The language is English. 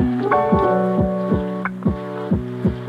Thank you.